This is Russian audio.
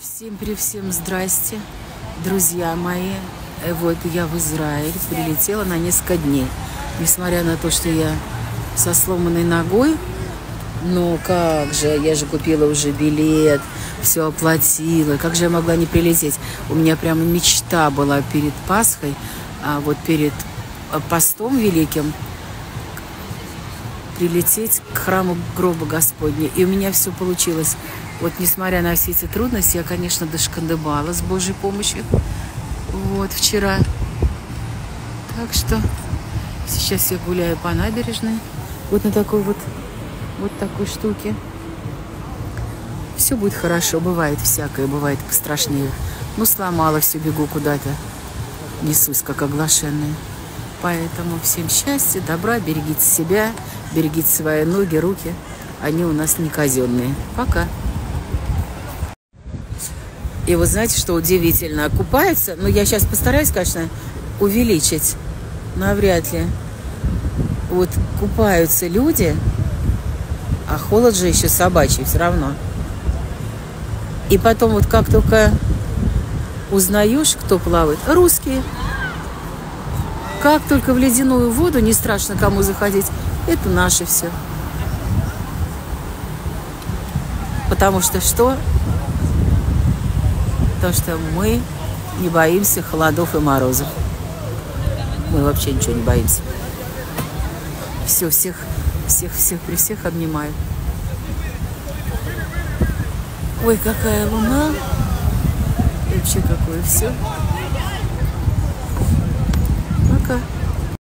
Всем при всем здрасте, друзья мои. Э, Вот я в Израиль прилетела на несколько дней. Несмотря на то, что я со сломанной ногой, но как же, я же купила уже билет, все оплатила. Как же я могла не прилететь? У меня прямо мечта была перед Пасхой, а вот перед э, постом великим, прилететь к храму гроба Господня. И у меня все получилось. Вот несмотря на все эти трудности, я, конечно, дошкандыбала с Божьей помощью. Вот вчера. Так что сейчас я гуляю по набережной. Вот на такой вот, вот такой штуке. Все будет хорошо. Бывает всякое, бывает пострашнее. Ну, сломала все, бегу куда-то. Несусь, как оглашенная. Поэтому всем счастья, добра, берегите себя, берегите свои ноги, руки. Они у нас не казенные. Пока. И вот знаете, что удивительно? Купается, ну я сейчас постараюсь, конечно, увеличить, навряд ли. Вот купаются люди, а холод же еще собачий все равно. И потом вот как только узнаешь, кто плавает, русские. Как только в ледяную воду, не страшно кому заходить, это наше все. Потому что что? то, что мы не боимся холодов и морозов. Мы вообще ничего не боимся. Все, всех, всех, всех, при всех обнимаю. Ой, какая луна. И вообще какое все. Пока.